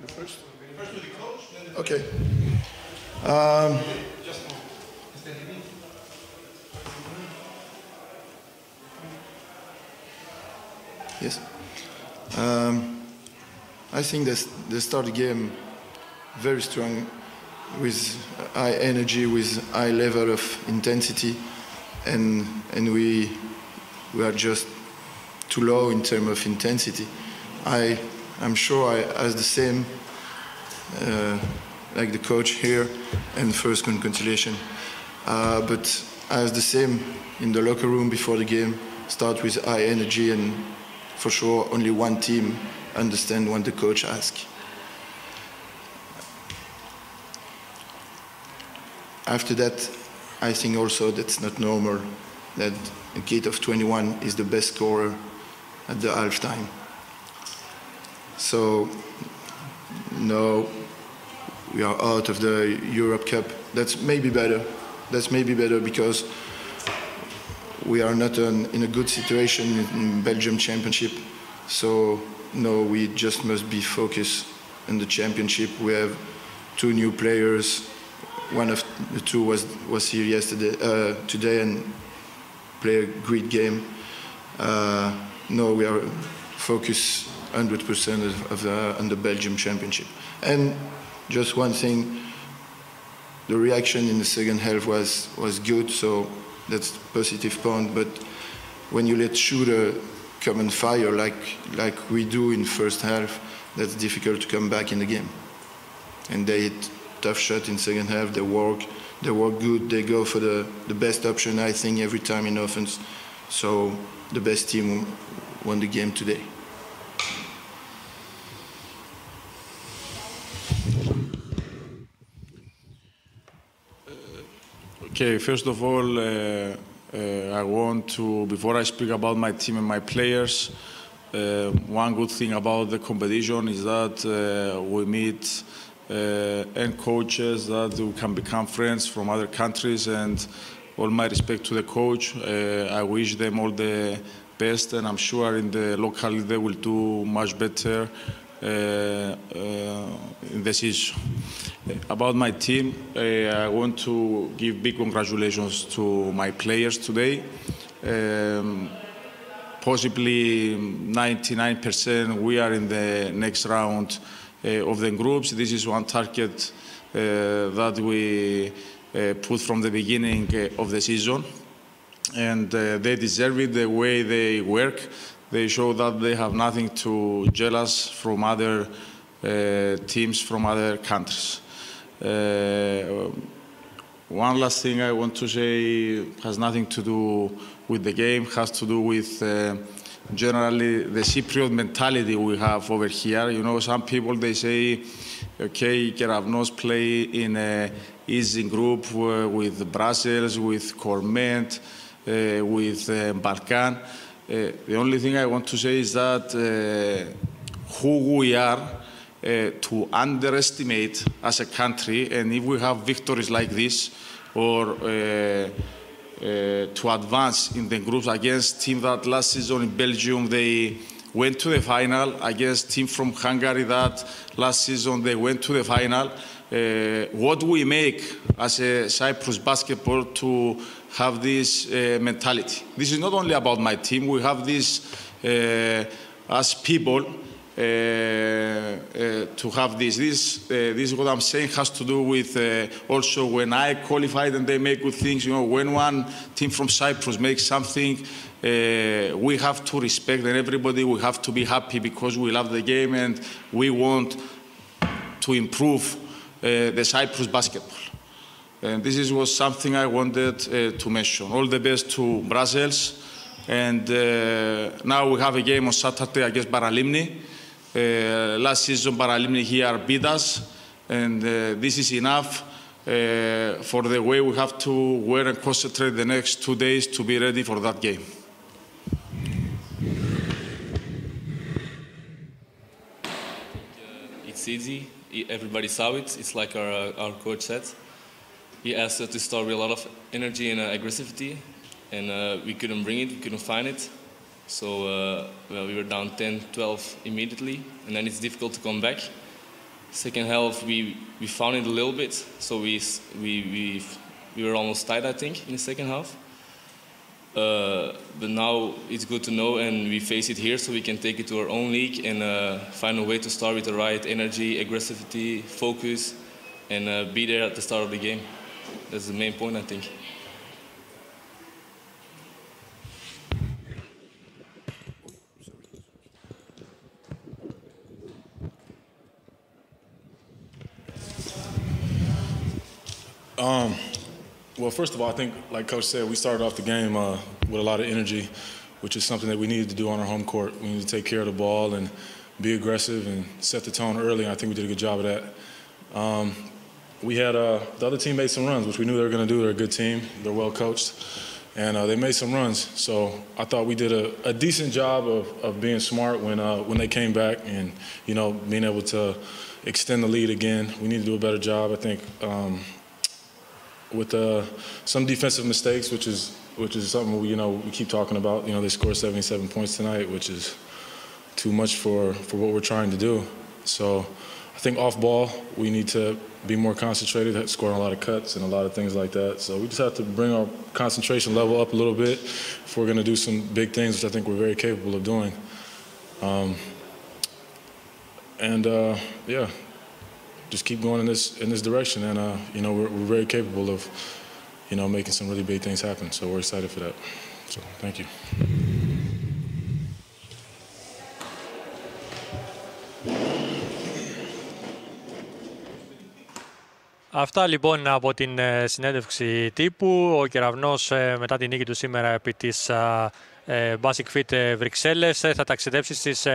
You first? with the coach Okay. Um, yes. Um, I think that they start the game very strong, with high energy, with high level of intensity, and and we we are just too low in terms of intensity. I I'm sure I as the same uh, like the coach here and first consolation, uh, but as the same in the locker room before the game. Start with high energy and for sure only one team understand what the coach asks. After that, I think also that's not normal that a kid of 21 is the best scorer at the halftime. So, no, we are out of the Europe Cup. That's maybe better. That's maybe better because we are not an, in a good situation in Belgium Championship. So no, we just must be focused in the championship. We have two new players. One of the two was was here yesterday, uh, today, and play a great game. Uh, no, we are focused 100% of, the, on the Belgium Championship. And just one thing, the reaction in the second half was was good. So that's a positive point. But when you let shooter come and fire like like we do in first half, that's difficult to come back in the game. And they hit tough shot in second half. They work, they work good. They go for the the best option. I think every time in offense. So the best team won the game today. Okay, first of all, uh, uh, I want to, before I speak about my team and my players, uh, one good thing about the competition is that uh, we meet uh, and coaches that we can become friends from other countries and all my respect to the coach. Uh, I wish them all the best and I'm sure in the local they will do much better uh, uh, in. About my team, uh, I want to give big congratulations to my players today. Um, possibly 99% we are in the next round uh, of the groups. This is one target uh, that we uh, put from the beginning uh, of the season. And uh, they deserve it the way they work. They show that they have nothing to jealous from other uh, teams from other countries. Uh, one last thing I want to say has nothing to do with the game, has to do with uh, generally the Cypriot mentality we have over here. You know, some people they say, okay, Keravnos play in a easy group uh, with Brussels, with Körmend, uh, with uh, Balkan. Uh, the only thing I want to say is that uh, who we are uh, to underestimate as a country, and if we have victories like this, or uh, to advance in the groups against team that last season in Belgium they went to the final against team from Hungary that last season they went to the final. Uh, what we make as a Cyprus basketball to have this uh, mentality. This is not only about my team. We have this uh, as people uh, uh, to have this. This, uh, this is what I'm saying has to do with uh, also when I qualified and they make good things. You know, when one team from Cyprus makes something, we have to respect and everybody we have to be happy because we love the game and we want to improve the Cyprus basketball. And this is, was something I wanted uh, to mention. All the best to Brussels. And uh, now we have a game on Saturday against Paralimni. Uh, last season, Paralimni here beat us. And uh, this is enough uh, for the way we have to wear and concentrate the next two days to be ready for that game. It's easy. Everybody saw it. It's like our, our coach said. He asked us to start with a lot of energy and uh, aggressivity, and uh, we couldn't bring it, we couldn't find it. So uh, well, we were down 10, 12 immediately, and then it's difficult to come back. Second half, we, we found it a little bit, so we, we, we, we were almost tied, I think, in the second half. Uh, but now it's good to know, and we face it here, so we can take it to our own league and uh, find a way to start with the right energy, aggressivity, focus, and uh, be there at the start of the game. That's the main point, I think. Um, well, first of all, I think, like Coach said, we started off the game uh, with a lot of energy, which is something that we needed to do on our home court. We need to take care of the ball and be aggressive and set the tone early. And I think we did a good job of that. Um, we had uh, the other team made some runs, which we knew they were going to do. They're a good team. They're well coached, and uh, they made some runs. So I thought we did a, a decent job of, of being smart when uh, when they came back, and you know being able to extend the lead again. We need to do a better job. I think. Um, with uh, some defensive mistakes, which is which is something we, you know we keep talking about. You know, they scored 77 points tonight, which is too much for for what we're trying to do. So think off ball we need to be more concentrated, scoring a lot of cuts and a lot of things like that. So we just have to bring our concentration level up a little bit if we're going to do some big things, which I think we're very capable of doing. Um, and uh, yeah, just keep going in this in this direction, and uh, you know we're, we're very capable of you know making some really big things happen. So we're excited for that. So thank you. Αυτά λοιπόν από την ε, συνέντευξη τύπου. Ο Κεραυνός ε, μετά την νίκη του σήμερα επί της ε, Basic Fit Βρυξέλλες θα ταξιδέψει στις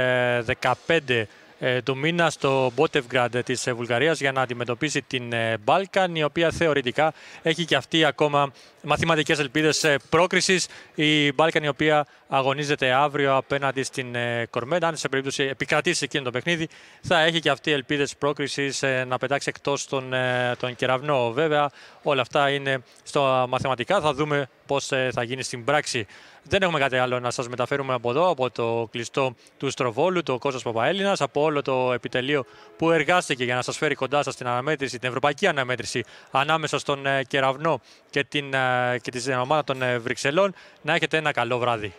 15 ε, του μήνα στο Μπότευγκραντ της Βουλγαρίας για να αντιμετωπίσει την Μπάλκαν η οποία θεωρητικά έχει και αυτή ακόμα μαθηματικές ελπίδες πρόκρισης. Η Μπάλκαν η οποία αγωνίζεται αύριο απέναντι στην Κορμέντα. Αν σε περίπτωση επικρατήσει εκείνο το παιχνίδι θα έχει και αυτή ελπίδες πρόκρισης να πετάξει εκτός τον, τον κεραυνό. Βέβαια όλα αυτά είναι στο μαθηματικά. Θα δούμε πώς θα γίνει στην πράξη. Δεν έχουμε κάτι άλλο να σας μεταφέρουμε από εδώ, από το κλειστό του Στροβόλου, το Κώστας Παπαέλληνας, από όλο το επιτελείο που εργάστηκε για να σας φέρει κοντά σας την αναμέτρηση, την ευρωπαϊκή αναμέτρηση ανάμεσα στον Κεραυνό και την, και τη ομάδα των Βρυξελών. Να έχετε ένα καλό βράδυ.